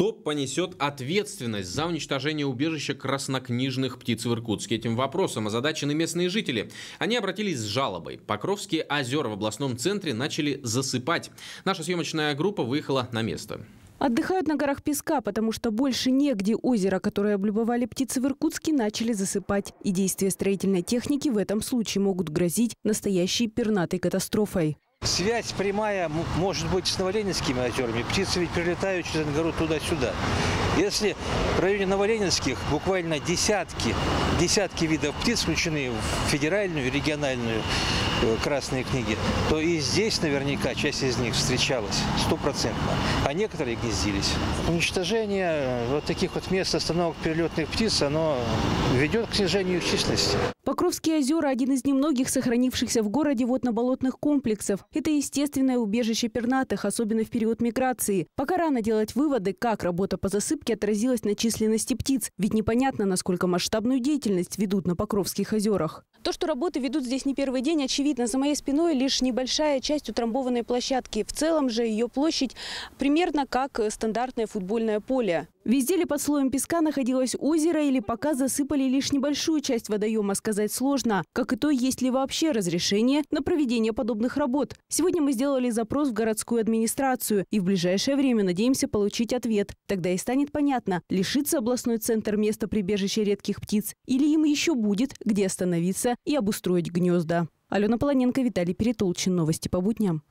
Кто понесет ответственность за уничтожение убежища краснокнижных птиц в Иркутске? Этим вопросом озадачены местные жители. Они обратились с жалобой. Покровские озера в областном центре начали засыпать. Наша съемочная группа выехала на место. Отдыхают на горах песка, потому что больше негде озеро, которое облюбовали птицы в Иркутске, начали засыпать. И действия строительной техники в этом случае могут грозить настоящей пернатой катастрофой. Связь прямая может быть с Новоленинскими озерами. Птицы ведь прилетают через Ангород туда-сюда. Если в районе Новоленинских буквально десятки, десятки видов птиц включены в федеральную и региональную красные книги, то и здесь наверняка часть из них встречалась стопроцентно, а некоторые гнездились. Уничтожение э, вот таких вот мест остановок перелетных птиц, оно ведет к снижению их численности. Покровские озера – один из немногих сохранившихся в городе водно-болотных комплексов. Это естественное убежище пернатых, особенно в период миграции. Пока рано делать выводы, как работа по засыпке отразилась на численности птиц, ведь непонятно, насколько масштабную деятельность ведут на Покровских озерах. То, что работы ведут здесь не первый день, очевидно. За моей спиной лишь небольшая часть утрамбованной площадки. В целом же ее площадь примерно как стандартное футбольное поле. Везде ли под слоем песка находилось озеро или пока засыпали лишь небольшую часть водоема, сказать сложно. Как и то, есть ли вообще разрешение на проведение подобных работ. Сегодня мы сделали запрос в городскую администрацию и в ближайшее время надеемся получить ответ. Тогда и станет понятно, лишится областной центр места прибежища редких птиц или им еще будет где остановиться и обустроить гнезда. Алена Полоненко, Виталий Перетолчин. Новости по будням.